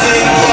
sing.